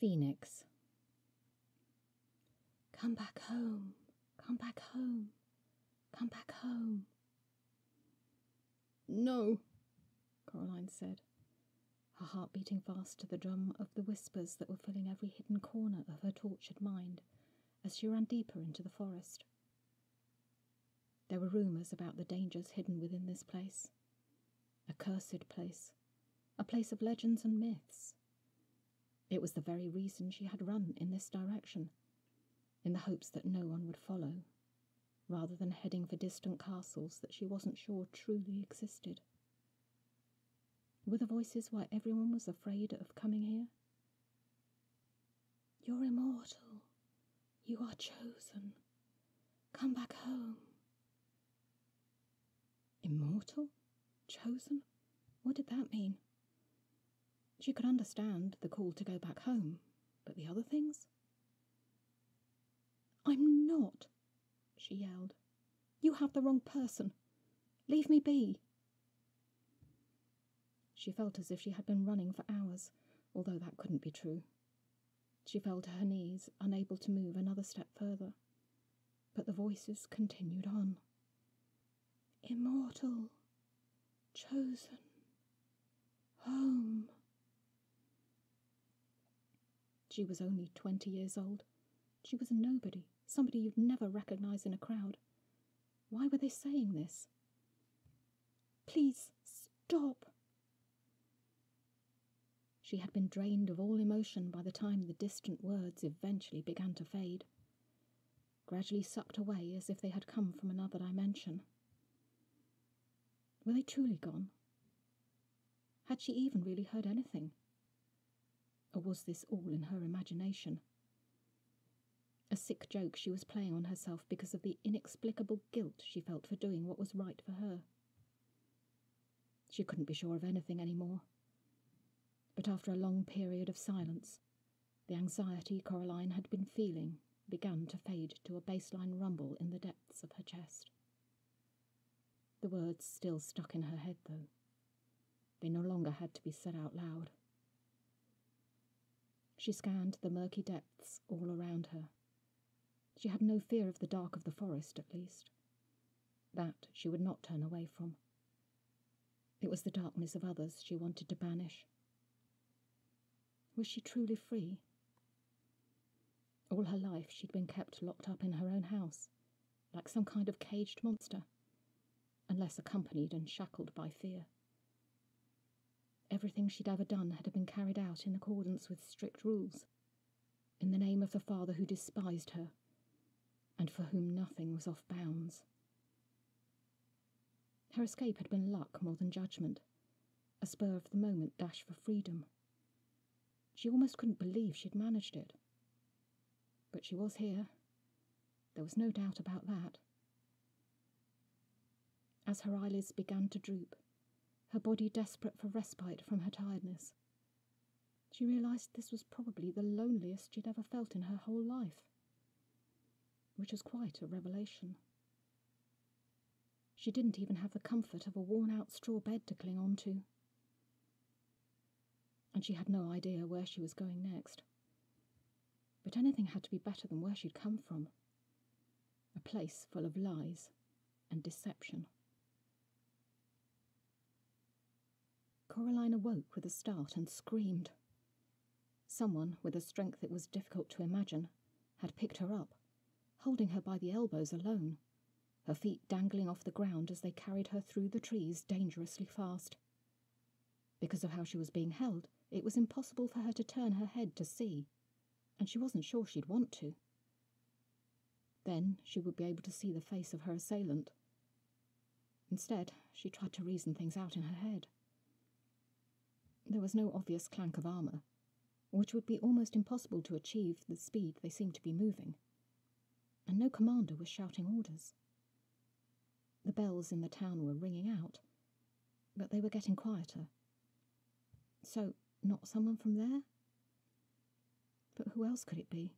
Phoenix. Come back home, come back home, come back home. No, Coraline said, her heart beating fast to the drum of the whispers that were filling every hidden corner of her tortured mind as she ran deeper into the forest. There were rumours about the dangers hidden within this place. A cursed place, a place of legends and myths. It was the very reason she had run in this direction, in the hopes that no one would follow, rather than heading for distant castles that she wasn't sure truly existed. Were the voices why everyone was afraid of coming here? You're immortal. You are chosen. Come back home. Immortal? Chosen? What did that mean? She could understand the call to go back home, but the other things? I'm not, she yelled. You have the wrong person. Leave me be. She felt as if she had been running for hours, although that couldn't be true. She fell to her knees, unable to move another step further. But the voices continued on. Immortal, chosen, home. She was only twenty years old. She was a nobody, somebody you'd never recognize in a crowd. Why were they saying this? Please stop. She had been drained of all emotion by the time the distant words eventually began to fade, gradually sucked away as if they had come from another dimension. Were they truly gone? Had she even really heard anything? Or was this all in her imagination? A sick joke she was playing on herself because of the inexplicable guilt she felt for doing what was right for her. She couldn't be sure of anything any more. But after a long period of silence, the anxiety Coraline had been feeling began to fade to a baseline rumble in the depths of her chest. The words still stuck in her head, though. They no longer had to be said out loud. She scanned the murky depths all around her. She had no fear of the dark of the forest, at least. That she would not turn away from. It was the darkness of others she wanted to banish. Was she truly free? All her life she'd been kept locked up in her own house, like some kind of caged monster unless accompanied and shackled by fear. Everything she'd ever done had been carried out in accordance with strict rules, in the name of the father who despised her, and for whom nothing was off bounds. Her escape had been luck more than judgment, a spur of the moment dash for freedom. She almost couldn't believe she'd managed it. But she was here. There was no doubt about that. As her eyelids began to droop, her body desperate for respite from her tiredness, she realized this was probably the loneliest she'd ever felt in her whole life, which was quite a revelation. She didn't even have the comfort of a worn out straw bed to cling on to. And she had no idea where she was going next. But anything had to be better than where she'd come from a place full of lies and deception. Coraline awoke with a start and screamed. Someone, with a strength it was difficult to imagine, had picked her up, holding her by the elbows alone, her feet dangling off the ground as they carried her through the trees dangerously fast. Because of how she was being held, it was impossible for her to turn her head to see, and she wasn't sure she'd want to. Then she would be able to see the face of her assailant. Instead, she tried to reason things out in her head. There was no obvious clank of armour, which would be almost impossible to achieve the speed they seemed to be moving. And no commander was shouting orders. The bells in the town were ringing out, but they were getting quieter. So, not someone from there? But who else could it be?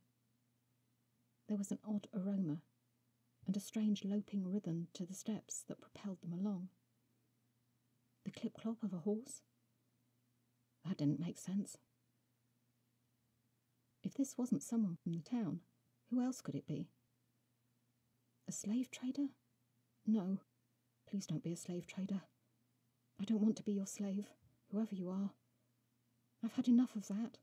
There was an odd aroma and a strange loping rhythm to the steps that propelled them along. The clip clop of a horse? That didn't make sense. If this wasn't someone from the town, who else could it be? A slave trader? No. Please don't be a slave trader. I don't want to be your slave, whoever you are. I've had enough of that.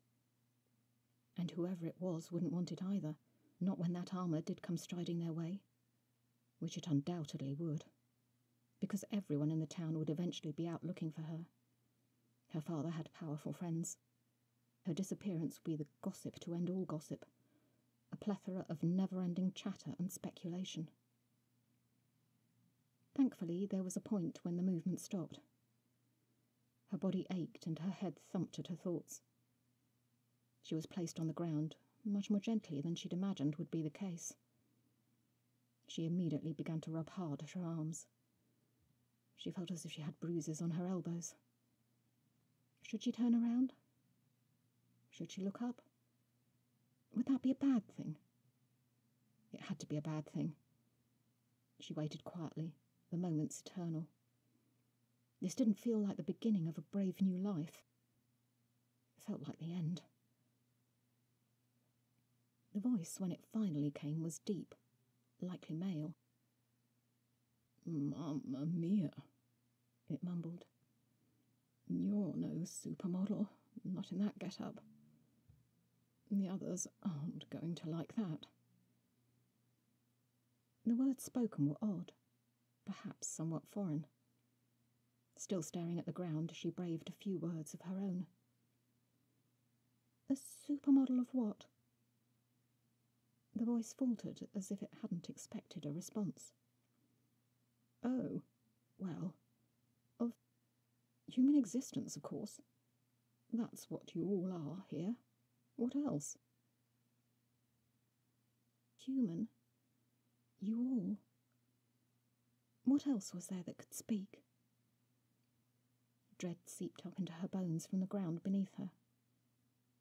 And whoever it was wouldn't want it either, not when that armour did come striding their way. Which it undoubtedly would, because everyone in the town would eventually be out looking for her. Her father had powerful friends. Her disappearance would be the gossip to end all gossip, a plethora of never ending chatter and speculation. Thankfully, there was a point when the movement stopped. Her body ached and her head thumped at her thoughts. She was placed on the ground, much more gently than she'd imagined would be the case. She immediately began to rub hard at her arms. She felt as if she had bruises on her elbows. Should she turn around? Should she look up? Would that be a bad thing? It had to be a bad thing. She waited quietly, the moments eternal. This didn't feel like the beginning of a brave new life. It felt like the end. The voice, when it finally came, was deep, likely male. Mamma mia, it mumbled. You're no supermodel, not in that get up. The others aren't going to like that. The words spoken were odd, perhaps somewhat foreign. Still staring at the ground, she braved a few words of her own. A supermodel of what? The voice faltered as if it hadn't expected a response. Oh, well, of human existence, of course. That's what you all are here. What else? Human? You all? What else was there that could speak? Dread seeped up into her bones from the ground beneath her.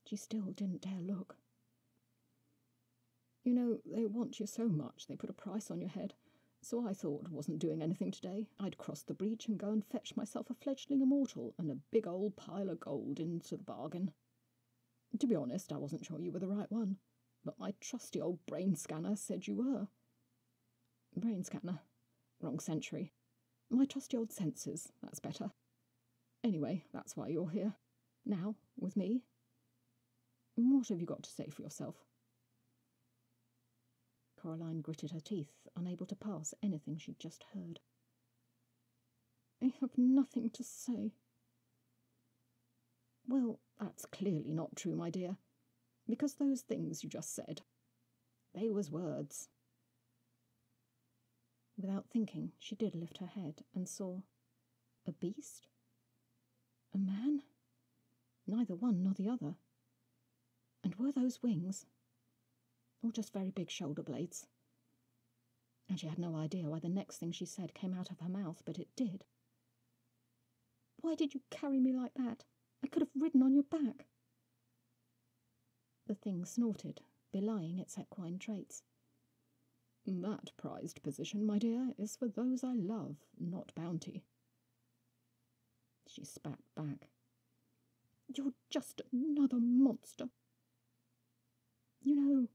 She still didn't dare look. You know, they want you so much they put a price on your head. So I thought, wasn't doing anything today, I'd cross the breach and go and fetch myself a fledgling immortal and a big old pile of gold into the bargain. To be honest, I wasn't sure you were the right one, but my trusty old brain scanner said you were. Brain scanner? Wrong century. My trusty old senses, that's better. Anyway, that's why you're here. Now, with me. What have you got to say for yourself? Coraline gritted her teeth, unable to pass anything she'd just heard. I have nothing to say. Well, that's clearly not true, my dear, because those things you just said, they was words. Without thinking, she did lift her head and saw a beast? A man? Neither one nor the other. And were those wings? Or just very big shoulder blades? And she had no idea why the next thing she said came out of her mouth, but it did. Why did you carry me like that? I could have ridden on your back. The thing snorted, belying its equine traits. That prized position, my dear, is for those I love, not bounty. She spat back. You're just another monster. You know,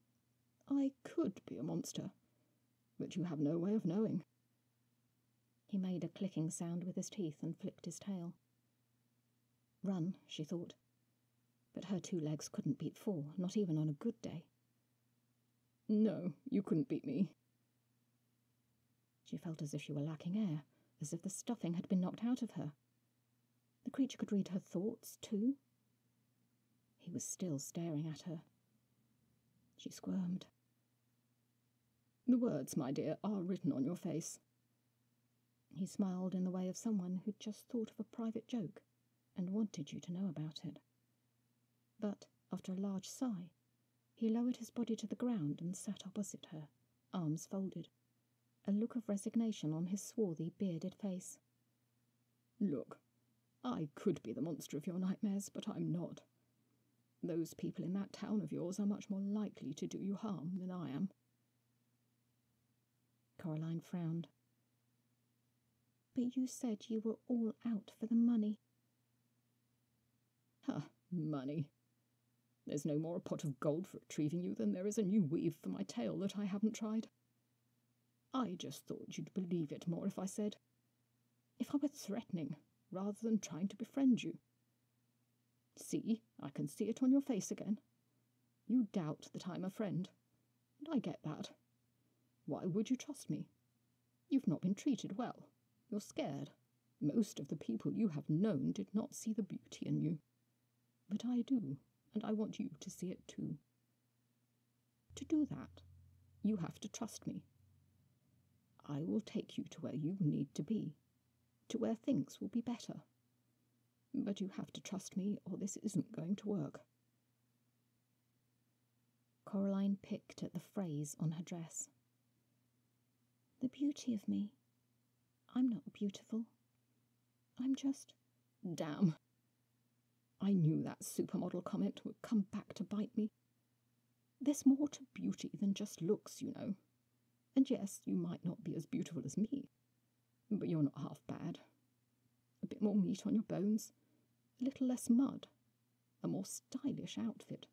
I could be a monster, but you have no way of knowing. He made a clicking sound with his teeth and flicked his tail. Run, she thought. But her two legs couldn't beat four, not even on a good day. No, you couldn't beat me. She felt as if she were lacking air, as if the stuffing had been knocked out of her. The creature could read her thoughts, too. He was still staring at her. She squirmed. The words, my dear, are written on your face. He smiled in the way of someone who'd just thought of a private joke and wanted you to know about it. But, after a large sigh, he lowered his body to the ground and sat opposite her, arms folded, a look of resignation on his swarthy, bearded face. Look, I could be the monster of your nightmares, but I'm not. Those people in that town of yours are much more likely to do you harm than I am. Coraline frowned. But you said you were all out for the money. Ha, money. There's no more a pot of gold for retrieving you than there is a new weave for my tail that I haven't tried. I just thought you'd believe it more if I said, if I were threatening rather than trying to befriend you. See, I can see it on your face again. You doubt that I'm a friend, and I get that. Why would you trust me? You've not been treated well. You're scared. Most of the people you have known did not see the beauty in you. But I do, and I want you to see it too. To do that, you have to trust me. I will take you to where you need to be, to where things will be better. But you have to trust me, or this isn't going to work. Coraline picked at the phrase on her dress. The beauty of me. I'm not beautiful. I'm just. Damn. I knew that supermodel comment would come back to bite me. There's more to beauty than just looks, you know. And yes, you might not be as beautiful as me, but you're not half bad. A bit more meat on your bones, little less mud, a more stylish outfit,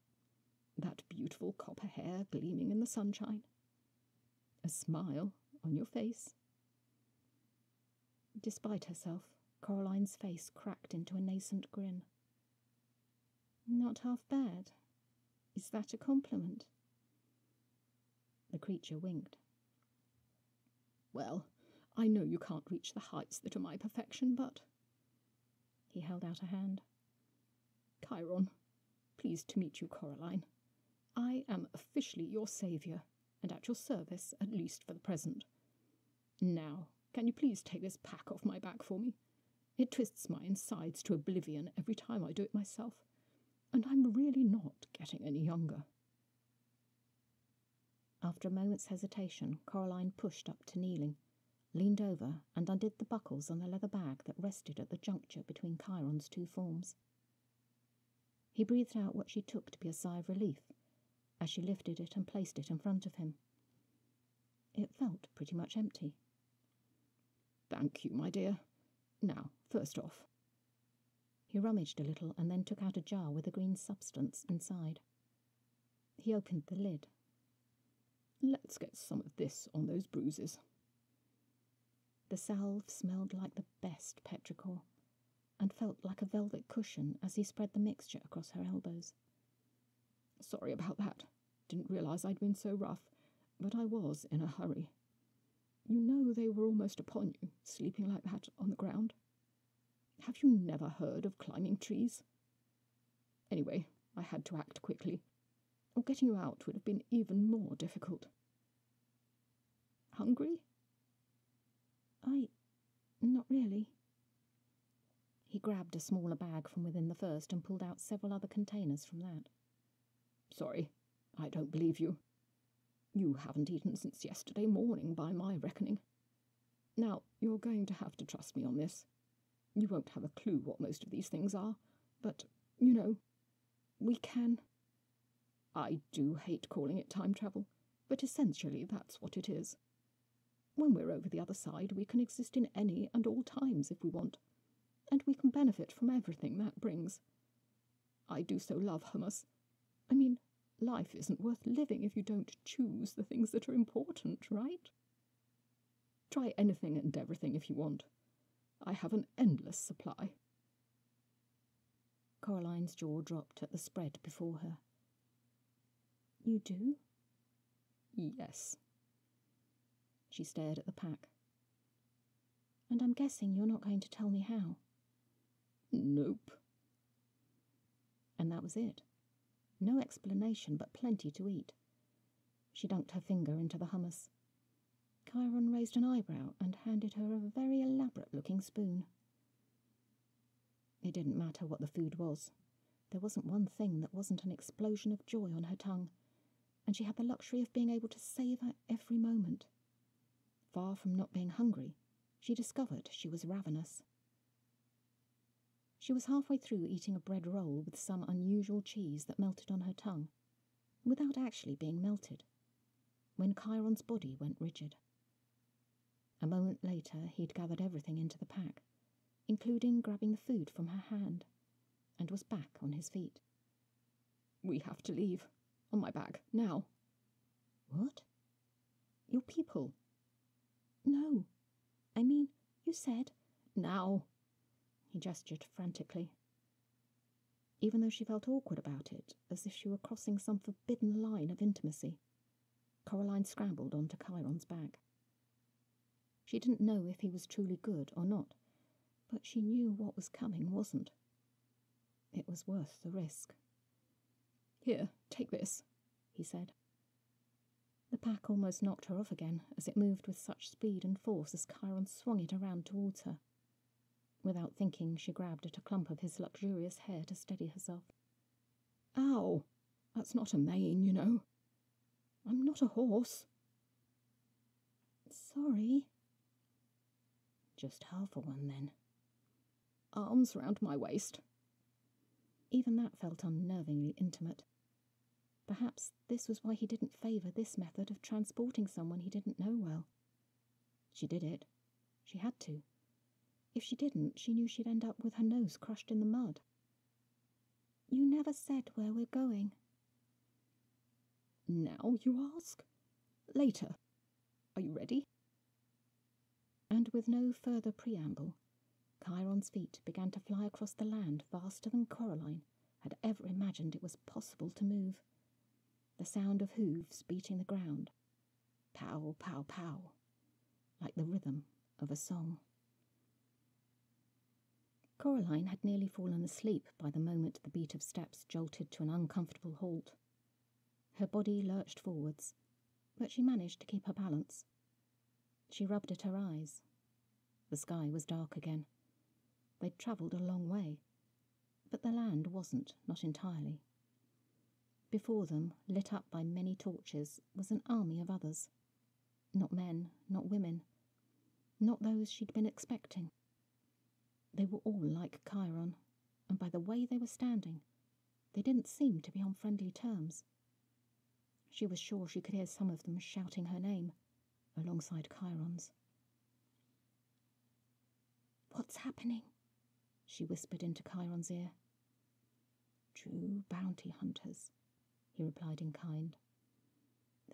that beautiful copper hair gleaming in the sunshine, a smile on your face. Despite herself, Coraline's face cracked into a nascent grin. Not half bad. Is that a compliment? The creature winked. Well, I know you can't reach the heights that are my perfection, but. He held out a hand. Chiron, pleased to meet you, Coraline. I am officially your saviour, and at your service, at least for the present. Now, can you please take this pack off my back for me? It twists my insides to oblivion every time I do it myself, and I'm really not getting any younger. After a moment's hesitation, Coraline pushed up to kneeling, leaned over, and undid the buckles on the leather bag that rested at the juncture between Chiron's two forms. He breathed out what she took to be a sigh of relief as she lifted it and placed it in front of him. It felt pretty much empty. Thank you, my dear. Now, first off. He rummaged a little and then took out a jar with a green substance inside. He opened the lid Let's get some of this on those bruises. The salve smelled like the best petrichor and felt like a velvet cushion as he spread the mixture across her elbows. Sorry about that. Didn't realize I'd been so rough, but I was in a hurry. You know they were almost upon you, sleeping like that on the ground. Have you never heard of climbing trees? Anyway, I had to act quickly or getting you out would have been even more difficult. Hungry? I. not really. He grabbed a smaller bag from within the first and pulled out several other containers from that. Sorry, I don't believe you. You haven't eaten since yesterday morning, by my reckoning. Now, you're going to have to trust me on this. You won't have a clue what most of these things are, but, you know, we can. I do hate calling it time travel, but essentially that's what it is. When we're over the other side, we can exist in any and all times if we want, and we can benefit from everything that brings. I do so love hummus. I mean, life isn't worth living if you don't choose the things that are important, right? Try anything and everything if you want. I have an endless supply. Coraline's jaw dropped at the spread before her. You do? Yes. She stared at the pack. And I'm guessing you're not going to tell me how. Nope. And that was it. No explanation, but plenty to eat. She dunked her finger into the hummus. Chiron raised an eyebrow and handed her a very elaborate looking spoon. It didn't matter what the food was. There wasn't one thing that wasn't an explosion of joy on her tongue and she had the luxury of being able to savour every moment. Far from not being hungry, she discovered she was ravenous. She was halfway through eating a bread roll with some unusual cheese that melted on her tongue, without actually being melted, when Chiron's body went rigid. A moment later, he'd gathered everything into the pack, including grabbing the food from her hand, and was back on his feet. We have to leave. On my back, now. What? Your people. No. I mean, you said. Now. He gestured frantically. Even though she felt awkward about it, as if she were crossing some forbidden line of intimacy, Coraline scrambled onto Chiron's back. She didn't know if he was truly good or not, but she knew what was coming wasn't. It was worth the risk. Here, take this, he said. The pack almost knocked her off again as it moved with such speed and force as Chiron swung it around towards her. Without thinking, she grabbed at a clump of his luxurious hair to steady herself. Ow! That's not a mane, you know. I'm not a horse. Sorry. Just half a one, then. Arms round my waist. Even that felt unnervingly intimate. Perhaps this was why he didn't favour this method of transporting someone he didn't know well. She did it. She had to. If she didn't, she knew she'd end up with her nose crushed in the mud. You never said where we're going. Now you ask? Later. Are you ready? And with no further preamble, Chiron's feet began to fly across the land faster than Coraline had ever imagined it was possible to move. The sound of hooves beating the ground. Pow, pow, pow, like the rhythm of a song. Coraline had nearly fallen asleep by the moment the beat of steps jolted to an uncomfortable halt. Her body lurched forwards, but she managed to keep her balance. She rubbed at her eyes. The sky was dark again. They'd travelled a long way, but the land wasn't, not entirely. Before them, lit up by many torches, was an army of others. Not men, not women, not those she'd been expecting. They were all like Chiron, and by the way they were standing, they didn't seem to be on friendly terms. She was sure she could hear some of them shouting her name, alongside Chiron's. What's happening? she whispered into Chiron's ear. True bounty hunters, he replied in kind.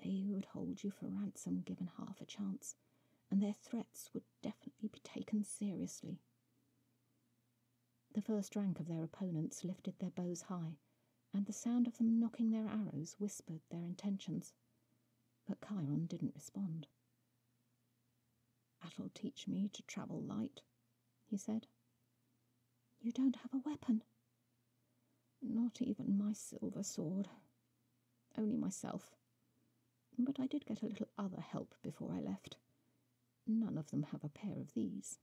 They would hold you for ransom given half a chance, and their threats would definitely be taken seriously. The first rank of their opponents lifted their bows high, and the sound of them nocking their arrows whispered their intentions. But Chiron didn't respond. That'll teach me to travel light, he said. You don't have a weapon. Not even my silver sword. Only myself. But I did get a little other help before I left. None of them have a pair of these.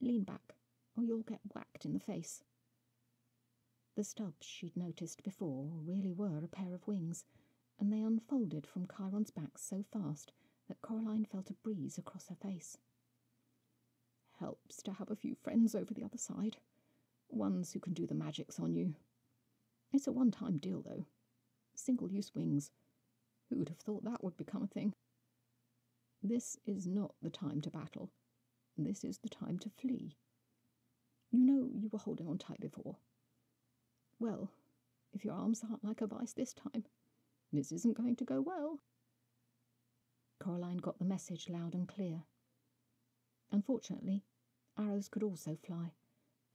Lean back or you'll get whacked in the face. The stubs she'd noticed before really were a pair of wings, and they unfolded from Chiron's back so fast that Coraline felt a breeze across her face. Helps to have a few friends over the other side, ones who can do the magics on you. It's a one time deal, though. Single use wings. Who'd have thought that would become a thing? This is not the time to battle. This is the time to flee. You know you were holding on tight before. Well, if your arms aren't like a vice this time, this isn't going to go well. Coraline got the message loud and clear. Unfortunately, arrows could also fly,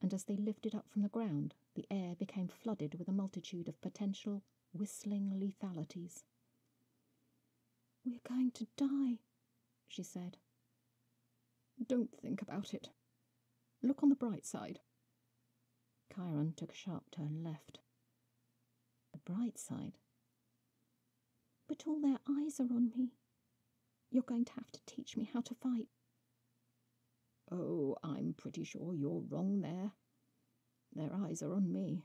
and as they lifted up from the ground, the air became flooded with a multitude of potential, whistling lethalities. We're going to die, she said. Don't think about it. Look on the bright side. Chiron took a sharp turn left. The bright side? But all their eyes are on me. You're going to have to teach me how to fight. Oh, I'm pretty sure you're wrong there. Their eyes are on me.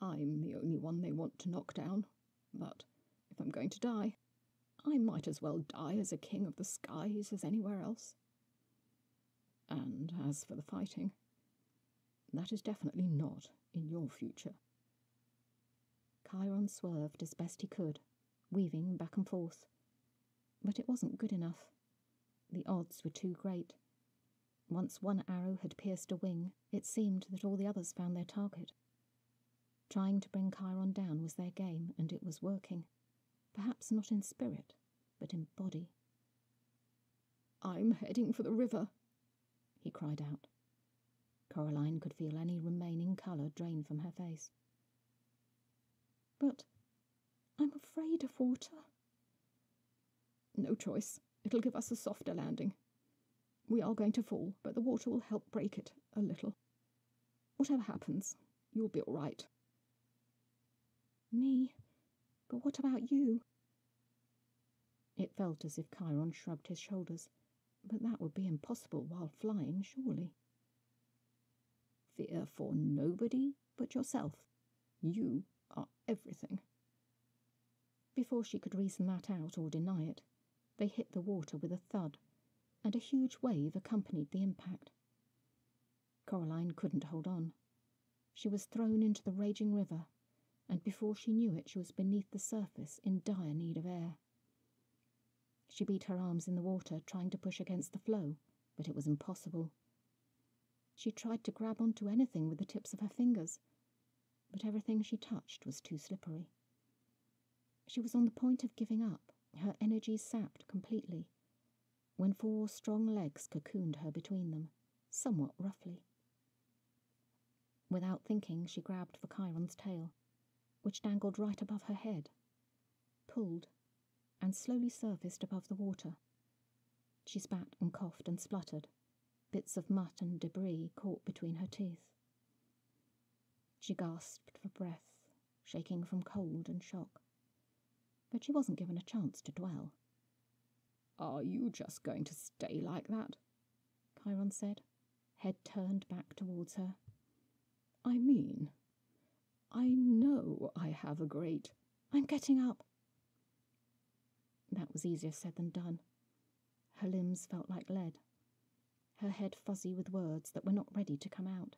I'm the only one they want to knock down, but if I'm going to die, I might as well die as a king of the skies as anywhere else. And as for the fighting, that is definitely not in your future. Chiron swerved as best he could, weaving back and forth. But it wasn't good enough. The odds were too great. Once one arrow had pierced a wing, it seemed that all the others found their target. Trying to bring Chiron down was their game, and it was working. Perhaps not in spirit, but in body. I'm heading for the river, he cried out. Coraline could feel any remaining colour drain from her face. But I'm afraid of water. No choice. It'll give us a softer landing. We are going to fall, but the water will help break it a little. Whatever happens, you'll be all right. Me? But what about you? It felt as if Chiron shrugged his shoulders, but that would be impossible while flying, surely. Fear for nobody but yourself. You are everything. Before she could reason that out or deny it, they hit the water with a thud, and a huge wave accompanied the impact. Coraline couldn't hold on. She was thrown into the raging river, and before she knew it, she was beneath the surface in dire need of air. She beat her arms in the water, trying to push against the flow, but it was impossible. She tried to grab onto anything with the tips of her fingers, but everything she touched was too slippery. She was on the point of giving up, her energy sapped completely, when four strong legs cocooned her between them, somewhat roughly. Without thinking, she grabbed for Chiron's tail, which dangled right above her head, pulled, and slowly surfaced above the water. She spat and coughed and spluttered, Bits of mud and debris caught between her teeth. She gasped for breath, shaking from cold and shock. But she wasn't given a chance to dwell. Are you just going to stay like that? Chiron said, head turned back towards her. I mean, I know I have a great. I'm getting up. That was easier said than done. Her limbs felt like lead her head fuzzy with words that were not ready to come out.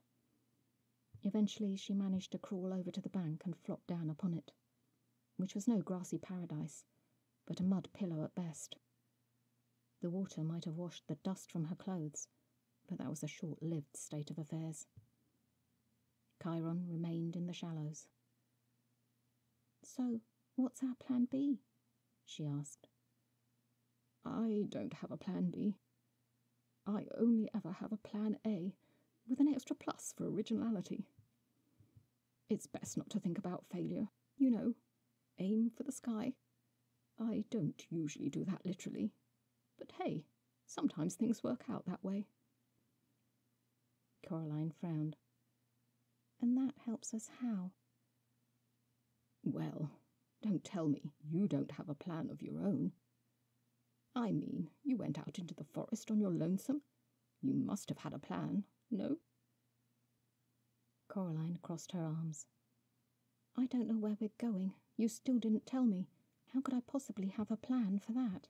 Eventually, she managed to crawl over to the bank and flop down upon it, which was no grassy paradise, but a mud pillow at best. The water might have washed the dust from her clothes, but that was a short lived state of affairs. Chiron remained in the shallows. So, what's our plan B? she asked. I don't have a plan B, I only ever have a plan A, with an extra plus for originality. It's best not to think about failure. You know, aim for the sky. I don't usually do that literally, but hey, sometimes things work out that way. Coraline frowned. And that helps us how? Well, don't tell me you don't have a plan of your own. I mean, you went out into the forest on your lonesome. You must have had a plan, no? Coraline crossed her arms. I don't know where we're going. You still didn't tell me. How could I possibly have a plan for that?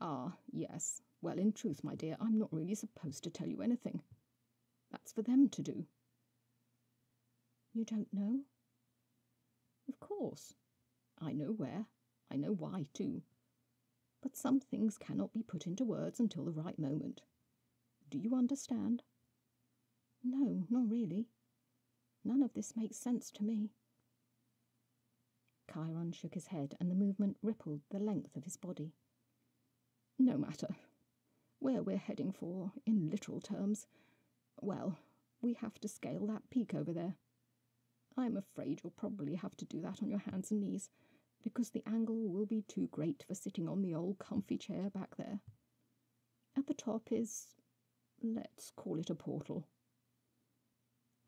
Ah, yes. Well, in truth, my dear, I'm not really supposed to tell you anything. That's for them to do. You don't know? Of course. I know where. I know why, too but some things cannot be put into words until the right moment. Do you understand? No, not really. None of this makes sense to me. Chiron shook his head, and the movement rippled the length of his body. No matter. Where we're heading for, in literal terms, well, we have to scale that peak over there. I'm afraid you'll probably have to do that on your hands and knees, because the angle will be too great for sitting on the old comfy chair back there. At the top is, let's call it a portal.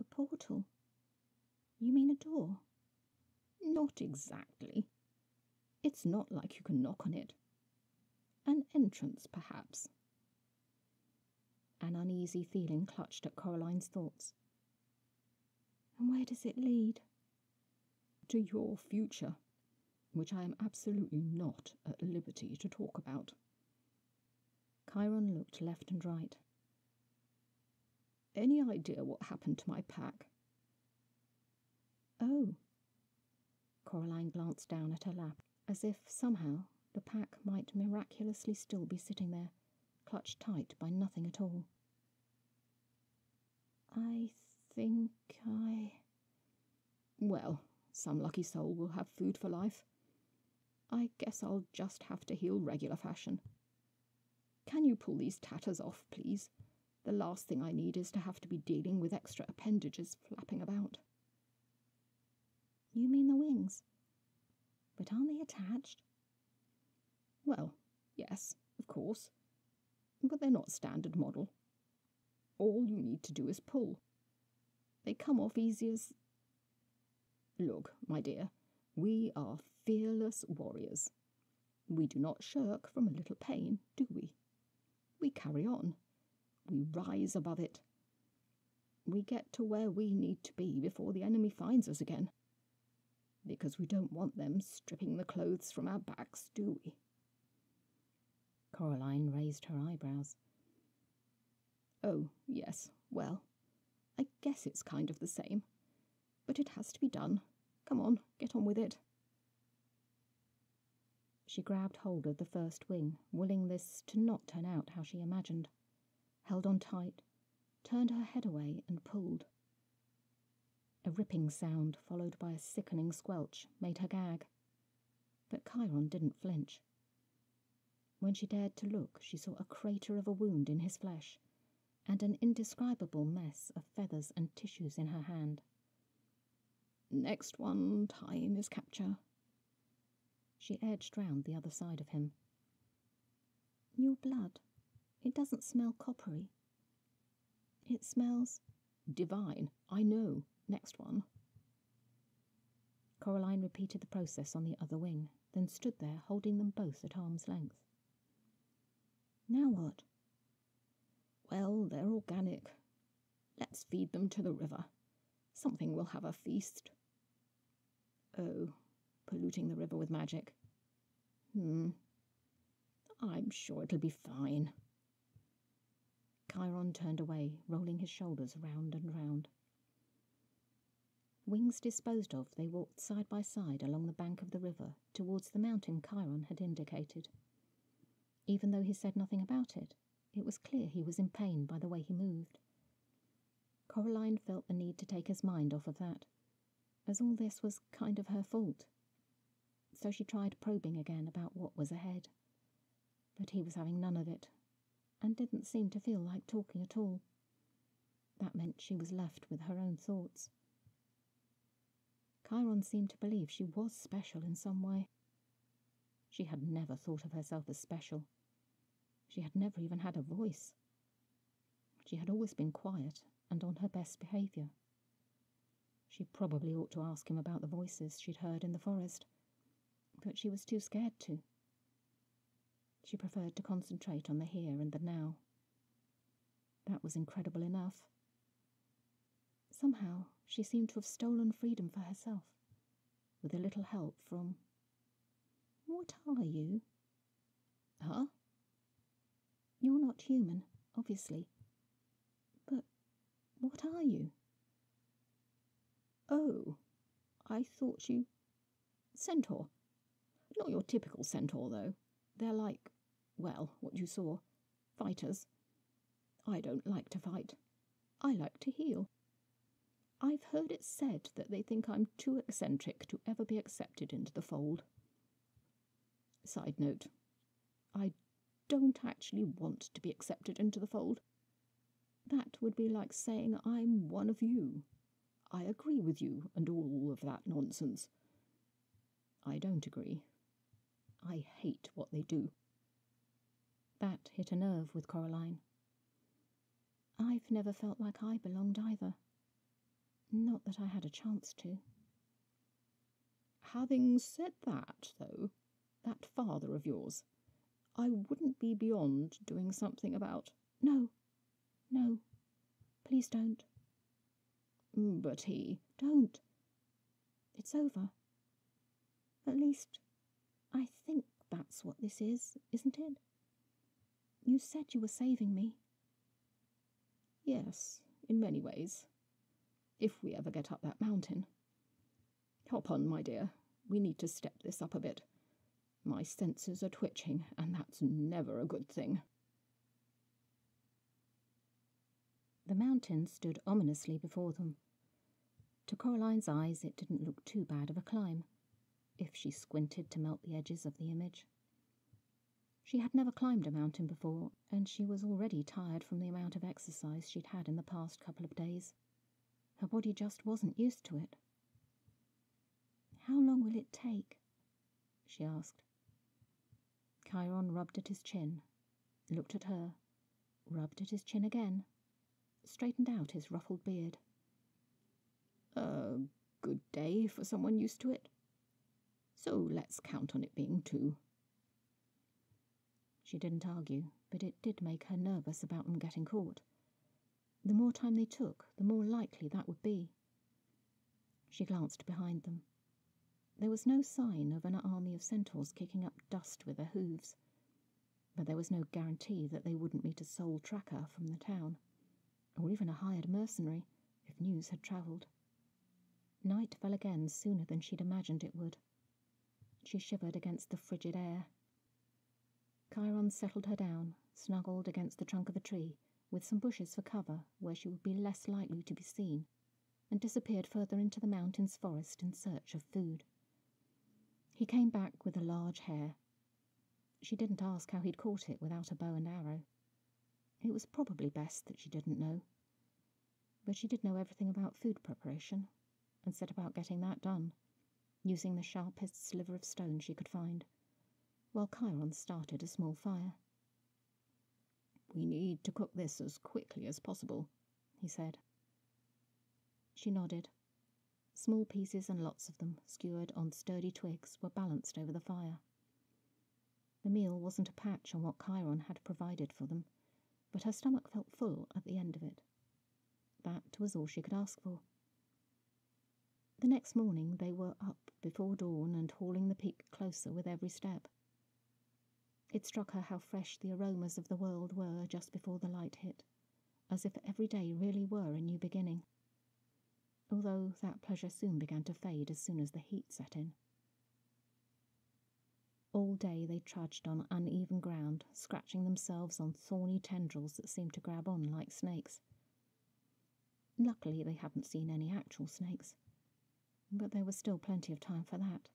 A portal? You mean a door? Not exactly. It's not like you can knock on it. An entrance, perhaps. An uneasy feeling clutched at Coraline's thoughts. And where does it lead? To your future which I am absolutely not at liberty to talk about. Chiron looked left and right. Any idea what happened to my pack? Oh. Coraline glanced down at her lap, as if somehow the pack might miraculously still be sitting there, clutched tight by nothing at all. I think I. Well, some lucky soul will have food for life. I guess I'll just have to heal regular fashion. Can you pull these tatters off, please? The last thing I need is to have to be dealing with extra appendages flapping about. You mean the wings? But aren't they attached? Well, yes, of course. But they're not standard model. All you need to do is pull. They come off easy as. Look, my dear, we are fearless warriors. We do not shirk from a little pain, do we? We carry on. We rise above it. We get to where we need to be before the enemy finds us again. Because we don't want them stripping the clothes from our backs, do we? Coraline raised her eyebrows. Oh, yes, well, I guess it's kind of the same. But it has to be done. Come on, get on with it. She grabbed hold of the first wing, willing this to not turn out how she imagined, held on tight, turned her head away, and pulled. A ripping sound, followed by a sickening squelch, made her gag. But Chiron didn't flinch. When she dared to look, she saw a crater of a wound in his flesh, and an indescribable mess of feathers and tissues in her hand. Next one, time is capture. She edged round the other side of him. Your blood. It doesn't smell coppery. It smells divine. I know. Next one. Coraline repeated the process on the other wing, then stood there holding them both at arm's length. Now what? Well, they're organic. Let's feed them to the river. Something will have a feast. Oh, polluting the river with magic. Hmm. I'm sure it'll be fine. Chiron turned away, rolling his shoulders round and round. Wings disposed of, they walked side by side along the bank of the river towards the mountain Chiron had indicated. Even though he said nothing about it, it was clear he was in pain by the way he moved. Coraline felt the need to take his mind off of that, as all this was kind of her fault. So she tried probing again about what was ahead. But he was having none of it, and didn't seem to feel like talking at all. That meant she was left with her own thoughts. Chiron seemed to believe she was special in some way. She had never thought of herself as special. She had never even had a voice. She had always been quiet and on her best behaviour. She probably ought to ask him about the voices she'd heard in the forest, but she was too scared to. She preferred to concentrate on the here and the now. That was incredible enough. Somehow she seemed to have stolen freedom for herself, with a little help from what are you? Huh? You're not human, obviously. But what are you? Oh, I thought you. Centaur. Not your typical centaur, though. They're like, well, what you saw fighters. I don't like to fight. I like to heal. I've heard it said that they think I'm too eccentric to ever be accepted into the fold. Side note I don't actually want to be accepted into the fold. That would be like saying I'm one of you. I agree with you and all of that nonsense. I don't agree. I hate what they do. That hit a nerve with Coraline. I've never felt like I belonged either. Not that I had a chance to. Having said that, though, that father of yours. I wouldn't be beyond doing something about. No, no, please don't. Mm, but he. Don't. It's over. At least, I think that's what this is, isn't it? You said you were saving me. Yes, in many ways. If we ever get up that mountain. Hop on, my dear. We need to step this up a bit. My senses are twitching, and that's never a good thing. The mountain stood ominously before them. To Coraline's eyes, it didn't look too bad of a climb, if she squinted to melt the edges of the image. She had never climbed a mountain before, and she was already tired from the amount of exercise she'd had in the past couple of days. Her body just wasn't used to it. How long will it take? she asked. Chiron rubbed at his chin, looked at her, rubbed at his chin again, straightened out his ruffled beard. A good day for someone used to it. So let's count on it being two. She didn't argue, but it did make her nervous about them getting caught. The more time they took, the more likely that would be. She glanced behind them. There was no sign of an army of centaurs kicking up dust with their hooves, but there was no guarantee that they wouldn't meet a sole tracker from the town, or even a hired mercenary, if news had travelled. Night fell again sooner than she'd imagined it would. She shivered against the frigid air Chiron settled her down, snuggled against the trunk of a tree, with some bushes for cover where she would be less likely to be seen, and disappeared further into the mountain's forest in search of food. He came back with a large hare. She didn't ask how he'd caught it without a bow and arrow. It was probably best that she didn't know. But she did know everything about food preparation, and set about getting that done, using the sharpest sliver of stone she could find while Chiron started a small fire. We need to cook this as quickly as possible, he said. She nodded. Small pieces and lots of them, skewered on sturdy twigs, were balanced over the fire. The meal wasn't a patch on what Chiron had provided for them, but her stomach felt full at the end of it. That was all she could ask for. The next morning they were up before dawn and hauling the peak closer with every step. It struck her how fresh the aromas of the world were just before the light hit, as if every day really were a new beginning. Although that pleasure soon began to fade as soon as the heat set in. All day they trudged on uneven ground, scratching themselves on thorny tendrils that seemed to grab on like snakes. Luckily, they hadn't seen any actual snakes, but there was still plenty of time for that.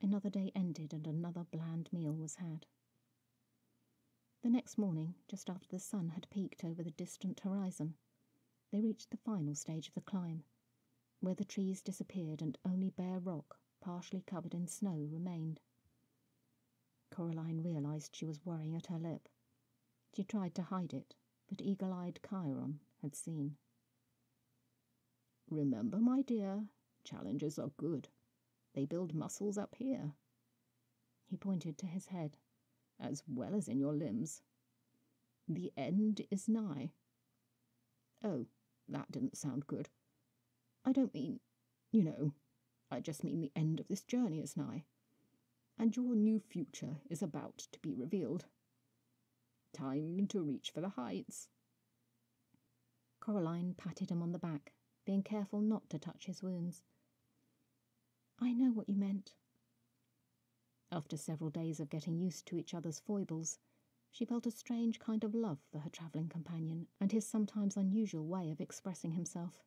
Another day ended and another bland meal was had. The next morning, just after the sun had peaked over the distant horizon, they reached the final stage of the climb, where the trees disappeared and only bare rock, partially covered in snow, remained. Coraline realized she was worrying at her lip. She tried to hide it, but eagle eyed Chiron had seen. Remember, my dear, challenges are good, they build muscles up here. He pointed to his head, as well as in your limbs. The end is nigh. Oh, that didn't sound good. I don't mean, you know, I just mean the end of this journey is nigh. And your new future is about to be revealed. Time to reach for the heights. Coraline patted him on the back, being careful not to touch his wounds. I know what you meant. After several days of getting used to each other's foibles, she felt a strange kind of love for her travelling companion and his sometimes unusual way of expressing himself.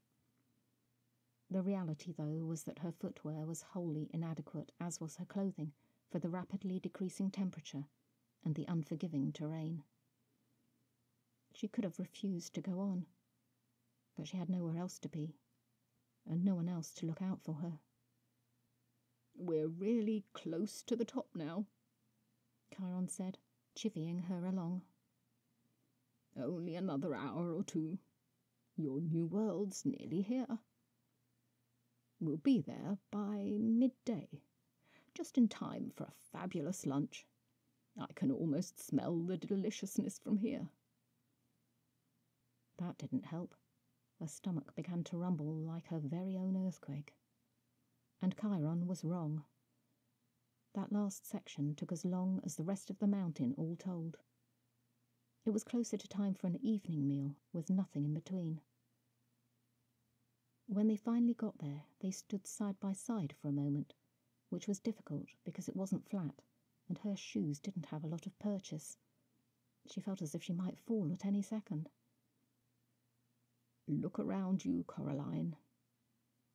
The reality, though, was that her footwear was wholly inadequate, as was her clothing, for the rapidly decreasing temperature and the unforgiving terrain. She could have refused to go on, but she had nowhere else to be, and no one else to look out for her. We're really close to the top now, Chiron said, chivying her along. Only another hour or two. Your new world's nearly here. We'll be there by midday, just in time for a fabulous lunch. I can almost smell the deliciousness from here. That didn't help. Her stomach began to rumble like her very own earthquake and Chiron was wrong. That last section took as long as the rest of the mountain all told. It was closer to time for an evening meal, with nothing in between. When they finally got there, they stood side by side for a moment, which was difficult because it wasn't flat, and her shoes didn't have a lot of purchase. She felt as if she might fall at any second. Look around you, Coraline.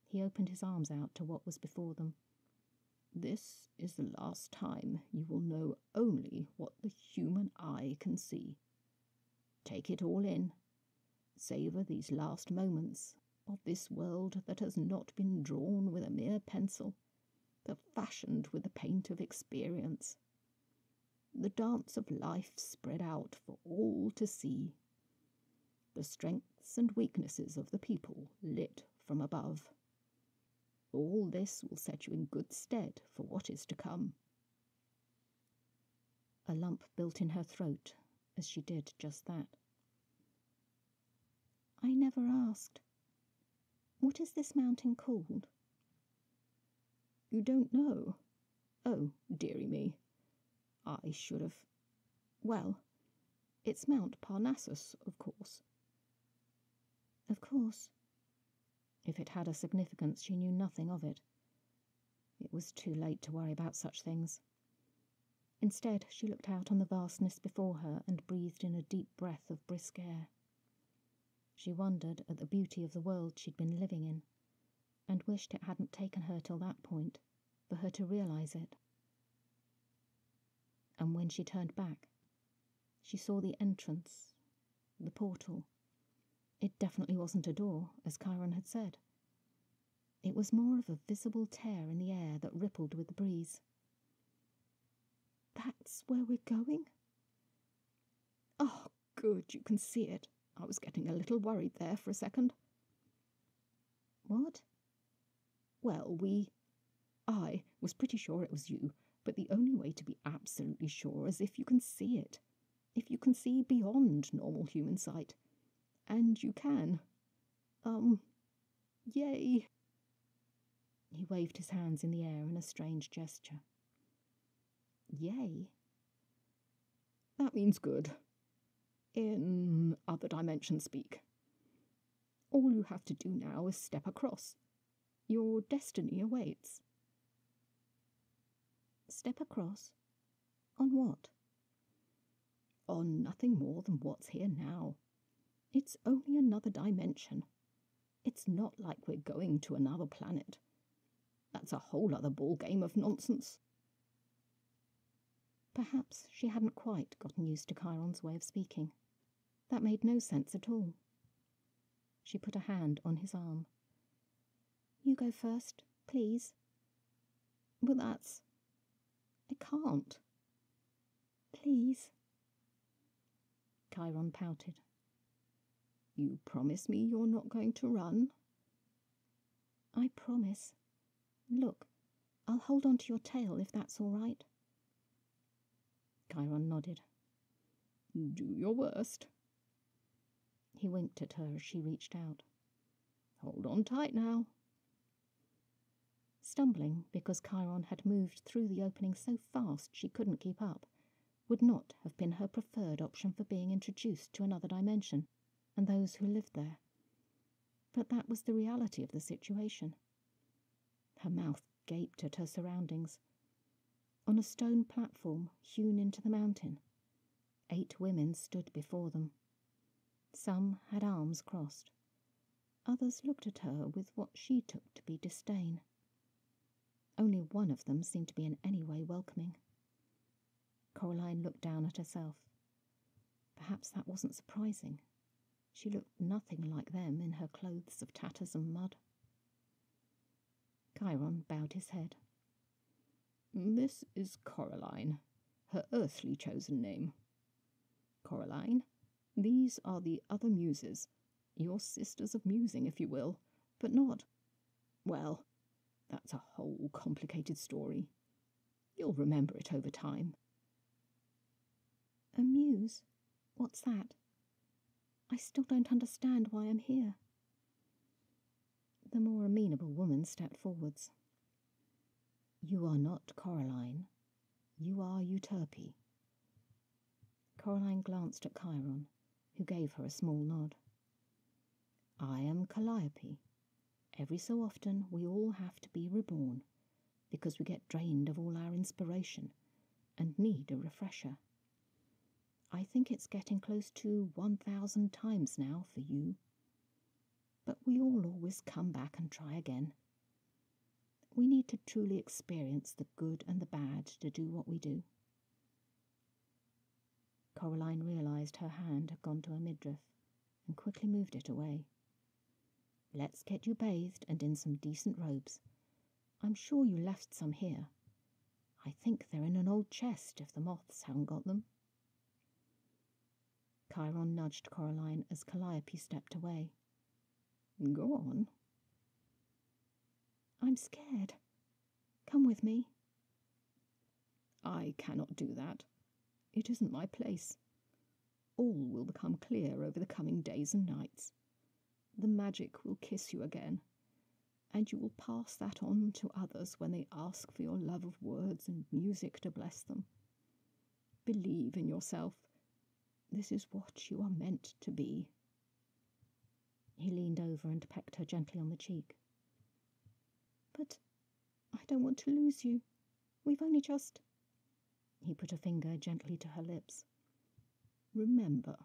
He opened his arms out to what was before them. This is the last time you will know only what the human eye can see. Take it all in. Savour these last moments of this world that has not been drawn with a mere pencil, but fashioned with the paint of experience. The dance of life spread out for all to see. The strengths and weaknesses of the people lit from above. All this will set you in good stead for what is to come. A lump built in her throat as she did just that. I never asked. What is this mountain called? You don't know? Oh, dearie me. I should have. Well, it's Mount Parnassus, of course. Of course. If it had a significance, she knew nothing of it. It was too late to worry about such things. Instead, she looked out on the vastness before her and breathed in a deep breath of brisk air. She wondered at the beauty of the world she'd been living in, and wished it hadn't taken her till that point for her to realize it. And when she turned back, she saw the entrance, the portal. It definitely wasn't a door, as Chiron had said. It was more of a visible tear in the air that rippled with the breeze. That's where we're going? Oh, good, you can see it. I was getting a little worried there for a second. What? Well, we. I was pretty sure it was you, but the only way to be absolutely sure is if you can see it. If you can see beyond normal human sight. And you can. Um. Yay. He waved his hands in the air in a strange gesture. Yay? That means good in other dimension speak. All you have to do now is step across. Your destiny awaits. Step across? On what? On nothing more than what's here now. It's only another dimension. It's not like we're going to another planet. That's a whole other ball game of nonsense. Perhaps she hadn't quite gotten used to Chiron's way of speaking. That made no sense at all. She put a hand on his arm. You go first, please. But that's. I can't. Please. Chiron pouted. You promise me you're not going to run? I promise. Look, I'll hold on to your tail if that's all right. Chiron nodded. Do your worst. He winked at her as she reached out. Hold on tight now. Stumbling because Chiron had moved through the opening so fast she couldn't keep up, would not have been her preferred option for being introduced to another dimension and those who lived there. But that was the reality of the situation. Her mouth gaped at her surroundings. On a stone platform hewn into the mountain, eight women stood before them. Some had arms crossed. Others looked at her with what she took to be disdain. Only one of them seemed to be in any way welcoming. Coraline looked down at herself. Perhaps that wasn't surprising. She looked nothing like them in her clothes of tatters and mud. Chiron bowed his head. This is Coraline, her earthly chosen name. Coraline, these are the other muses, your sisters of musing, if you will, but not. Well, that's a whole complicated story. You'll remember it over time. A muse? What's that? I still don't understand why I'm here. The more amenable woman stepped forwards. You are not Coraline. You are Euterpe. Coraline glanced at Chiron who gave her a small nod. I am Calliope. Every so often we all have to be reborn because we get drained of all our inspiration and need a refresher. I think it's getting close to 1,000 times now for you. but we all always come back and try again. We need to truly experience the good and the bad to do what we do. Coraline realised her hand had gone to her midriff and quickly moved it away. Let's get you bathed and in some decent robes. I'm sure you left some here. I think they're in an old chest if the moths haven't got them. Chiron nudged Coraline as Calliope stepped away. Go on. I'm scared. Come with me. I cannot do that. It isn't my place. All will become clear over the coming days and nights. The magic will kiss you again, and you will pass that on to others when they ask for your love of words and music to bless them. Believe in yourself. This is what you are meant to be. He leaned over and pecked her gently on the cheek. But I don't want to lose you. We've only just. He put a finger gently to her lips. Remember,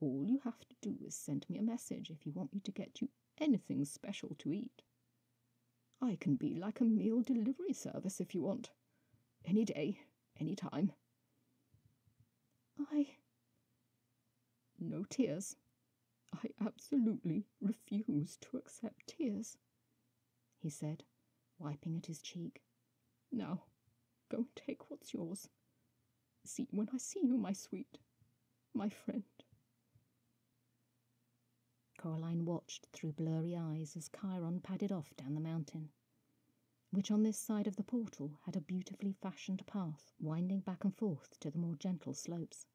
all you have to do is send me a message if you want me to get you anything special to eat. I can be like a meal delivery service if you want. Any day, any time. I. No tears. I absolutely refuse to accept tears, he said, wiping at his cheek. Now, go and take what's yours. See when I see you, my sweet, my friend. Coraline watched through blurry eyes as Chiron padded off down the mountain, which on this side of the portal had a beautifully fashioned path winding back and forth to the more gentle slopes.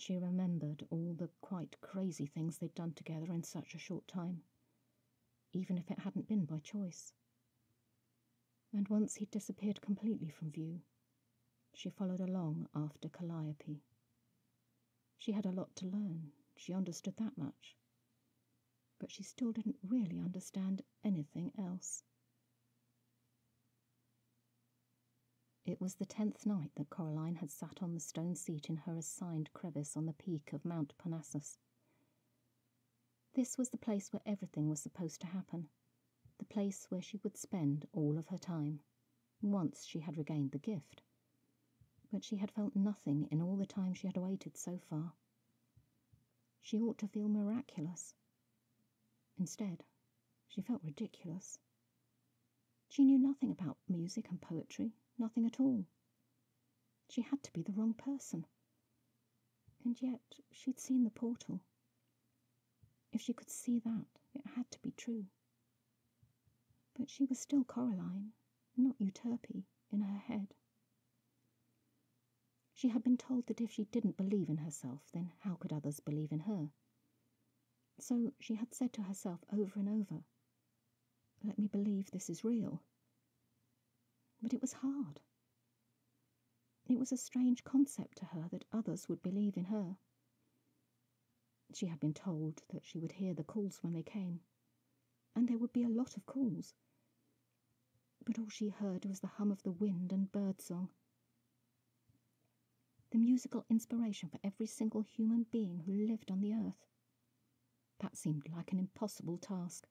She remembered all the quite crazy things they'd done together in such a short time, even if it hadn't been by choice. And once he'd disappeared completely from view, she followed along after Calliope. She had a lot to learn, she understood that much. But she still didn't really understand anything else. It was the tenth night that Coraline had sat on the stone seat in her assigned crevice on the peak of Mount Parnassus. This was the place where everything was supposed to happen, the place where she would spend all of her time, once she had regained the gift. But she had felt nothing in all the time she had waited so far. She ought to feel miraculous. Instead, she felt ridiculous. She knew nothing about music and poetry, Nothing at all. She had to be the wrong person. And yet she'd seen the portal. If she could see that, it had to be true. But she was still Coraline, not Euterpe, in her head. She had been told that if she didn't believe in herself, then how could others believe in her? So she had said to herself over and over, Let me believe this is real. But it was hard. It was a strange concept to her that others would believe in her. She had been told that she would hear the calls when they came, and there would be a lot of calls. But all she heard was the hum of the wind and birdsong. The musical inspiration for every single human being who lived on the earth. That seemed like an impossible task.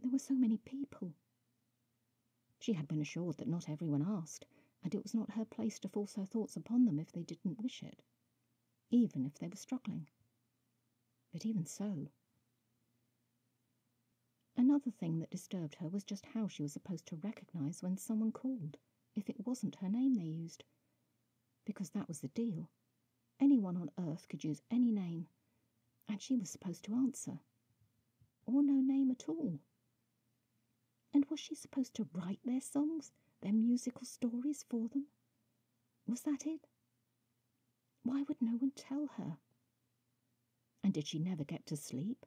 There were so many people, she had been assured that not everyone asked, and it was not her place to force her thoughts upon them if they didn't wish it, even if they were struggling. But even so. Another thing that disturbed her was just how she was supposed to recognize when someone called, if it wasn't her name they used. Because that was the deal. Anyone on earth could use any name, and she was supposed to answer. Or no name at all. And was she supposed to write their songs, their musical stories for them? Was that it? Why would no one tell her? And did she never get to sleep?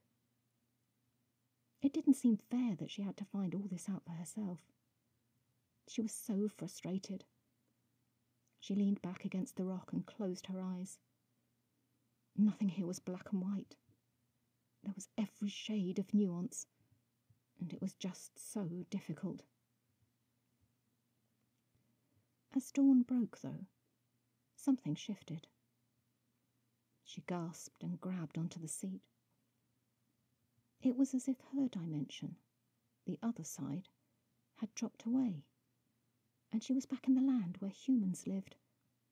It didn't seem fair that she had to find all this out for herself. She was so frustrated. She leaned back against the rock and closed her eyes. Nothing here was black and white. There was every shade of nuance and it was just so difficult. As dawn broke, though, something shifted. She gasped and grabbed onto the seat. It was as if her dimension, the other side, had dropped away, and she was back in the land where humans lived,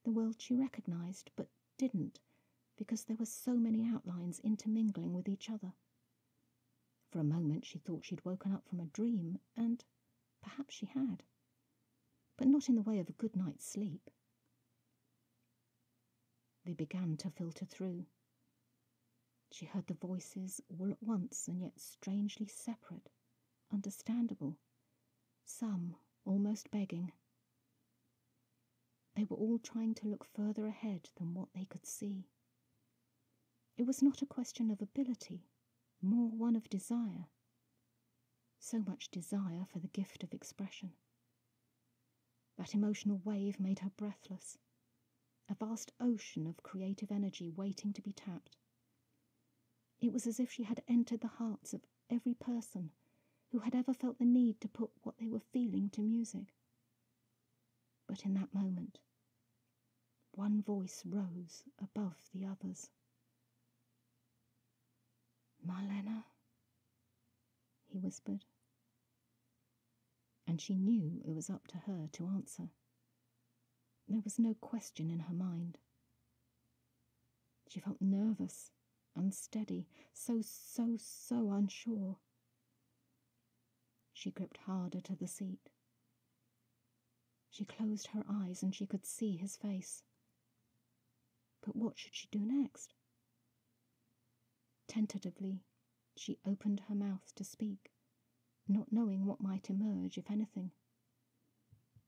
the world she recognized but didn't because there were so many outlines intermingling with each other. For a moment she thought she'd woken up from a dream, and perhaps she had, but not in the way of a good night's sleep. They began to filter through. She heard the voices all at once and yet strangely separate, understandable, some almost begging. They were all trying to look further ahead than what they could see. It was not a question of ability, more one of desire. So much desire for the gift of expression. That emotional wave made her breathless, a vast ocean of creative energy waiting to be tapped. It was as if she had entered the hearts of every person who had ever felt the need to put what they were feeling to music. But in that moment, one voice rose above the others. Marlena, he whispered. And she knew it was up to her to answer. There was no question in her mind. She felt nervous, unsteady, so, so, so unsure. She gripped harder to the seat. She closed her eyes and she could see his face. But what should she do next? Tentatively, she opened her mouth to speak, not knowing what might emerge, if anything.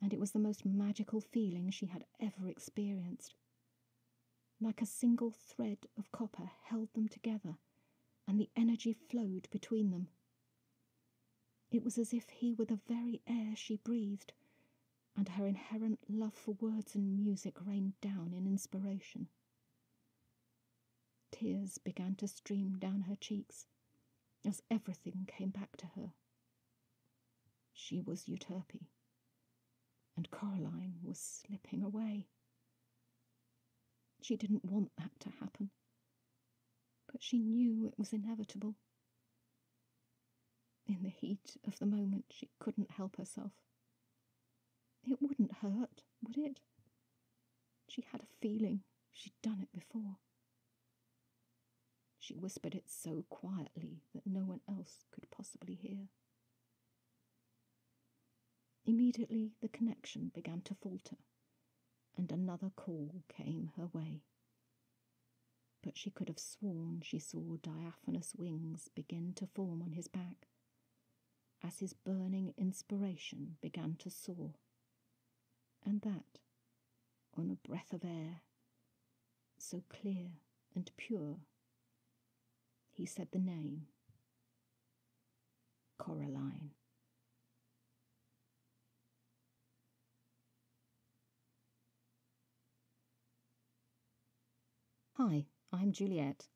And it was the most magical feeling she had ever experienced. Like a single thread of copper held them together, and the energy flowed between them. It was as if he were the very air she breathed, and her inherent love for words and music rained down in inspiration. Tears began to stream down her cheeks as everything came back to her. She was Euterpe, and Coraline was slipping away. She didn't want that to happen, but she knew it was inevitable. In the heat of the moment, she couldn't help herself. It wouldn't hurt, would it? She had a feeling she'd done it before. She whispered it so quietly that no one else could possibly hear. Immediately the connection began to falter, and another call came her way. But she could have sworn she saw diaphanous wings begin to form on his back as his burning inspiration began to soar, and that on a breath of air, so clear and pure he said the name Coraline. Hi, I'm Juliet.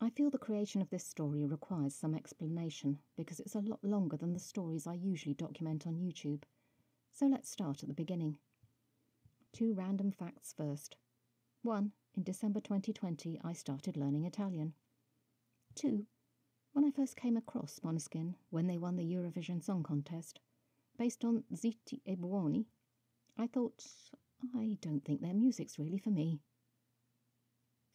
I feel the creation of this story requires some explanation because it's a lot longer than the stories I usually document on YouTube. So let's start at the beginning. Two random facts first. One, in December 2020, I started learning Italian. Two, when I first came across Måneskin when they won the Eurovision Song Contest, based on Zitti e Buoni, I thought, I don't think their music's really for me.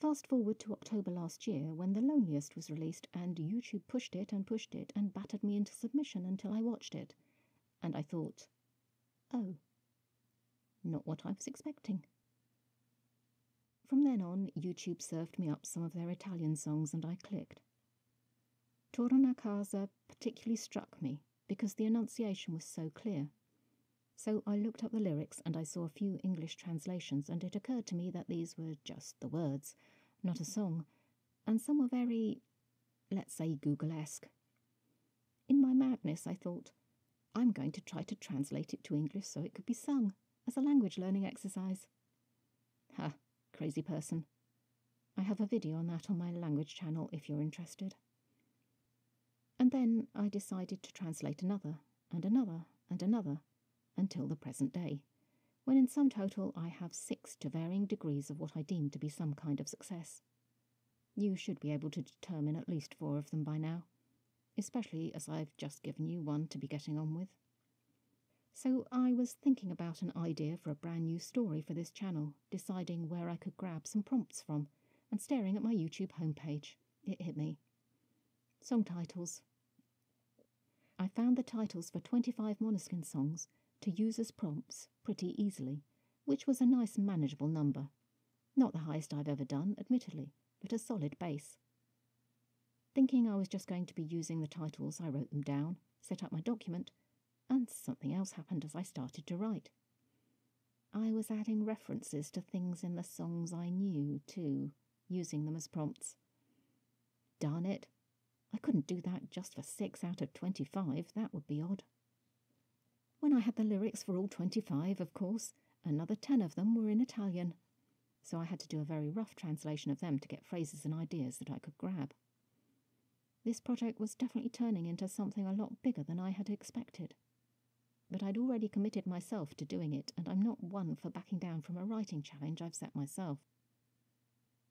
Fast forward to October last year when The Loneliest was released and YouTube pushed it and pushed it and battered me into submission until I watched it. And I thought, oh, not what I was expecting. From then on, YouTube served me up some of their Italian songs and I clicked. Torna a casa particularly struck me because the enunciation was so clear. So I looked up the lyrics and I saw a few English translations, and it occurred to me that these were just the words, not a song, and some were very, let's say, Google esque. In my madness, I thought, I'm going to try to translate it to English so it could be sung as a language learning exercise. Ha, crazy person. I have a video on that on my language channel if you're interested. And then I decided to translate another, and another, and another, until the present day, when in sum total I have six to varying degrees of what I deem to be some kind of success. You should be able to determine at least four of them by now, especially as I've just given you one to be getting on with. So I was thinking about an idea for a brand new story for this channel, deciding where I could grab some prompts from, and staring at my YouTube homepage. It hit me. Song titles. I found the titles for 25 Måneskin songs to use as prompts pretty easily, which was a nice manageable number. Not the highest I've ever done, admittedly, but a solid base. Thinking I was just going to be using the titles, I wrote them down, set up my document, and something else happened as I started to write. I was adding references to things in the songs I knew, too, using them as prompts. Darn it, I couldn't do that just for six out of twenty-five, that would be odd. When I had the lyrics for all twenty-five, of course, another ten of them were in Italian, so I had to do a very rough translation of them to get phrases and ideas that I could grab. This project was definitely turning into something a lot bigger than I had expected. But I'd already committed myself to doing it, and I'm not one for backing down from a writing challenge I've set myself.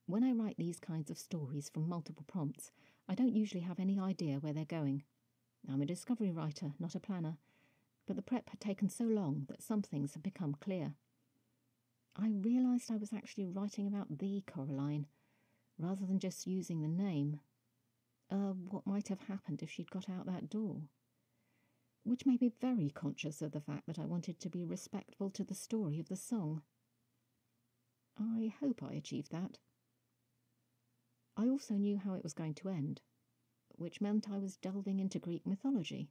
When I write these kinds of stories from multiple prompts, I don't usually have any idea where they're going. I'm a discovery writer, not a planner, but the prep had taken so long that some things had become clear. I realised I was actually writing about the Coraline, rather than just using the name uh, what might have happened if she'd got out that door. Which made me very conscious of the fact that I wanted to be respectful to the story of the song. I hope I achieved that. I also knew how it was going to end, which meant I was delving into Greek mythology.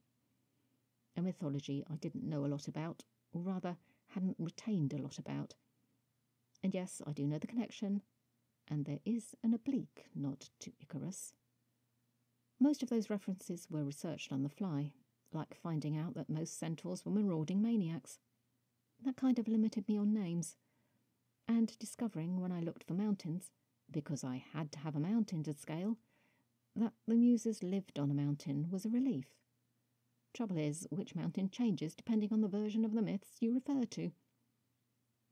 A mythology I didn't know a lot about, or rather, hadn't retained a lot about. And yes, I do know the connection, and there is an oblique nod to Icarus. Most of those references were researched on the fly, like finding out that most centaurs were marauding maniacs. That kind of limited me on names. And discovering when I looked for mountains, because I had to have a mountain to scale, that the Muses lived on a mountain was a relief. Trouble is, which mountain changes depending on the version of the myths you refer to.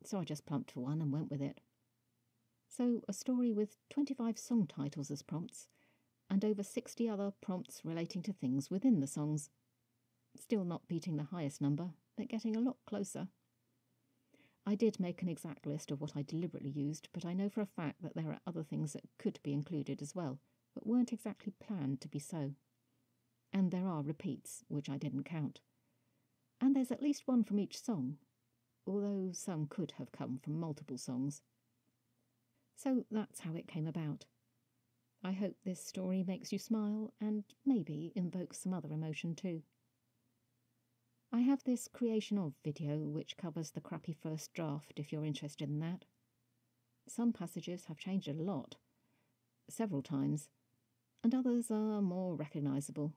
So I just plumped for one and went with it. So, a story with 25 song titles as prompts and over 60 other prompts relating to things within the songs. Still not beating the highest number, but getting a lot closer. I did make an exact list of what I deliberately used, but I know for a fact that there are other things that could be included as well, but weren't exactly planned to be so. And there are repeats, which I didn't count. And there's at least one from each song, although some could have come from multiple songs. So that's how it came about. I hope this story makes you smile and maybe invokes some other emotion too. I have this creation of video which covers the crappy first draft if you're interested in that. Some passages have changed a lot, several times, and others are more recognisable.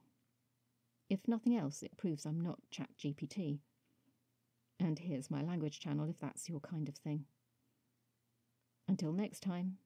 If nothing else, it proves I'm not ChatGPT. And here's my language channel if that's your kind of thing. Until next time.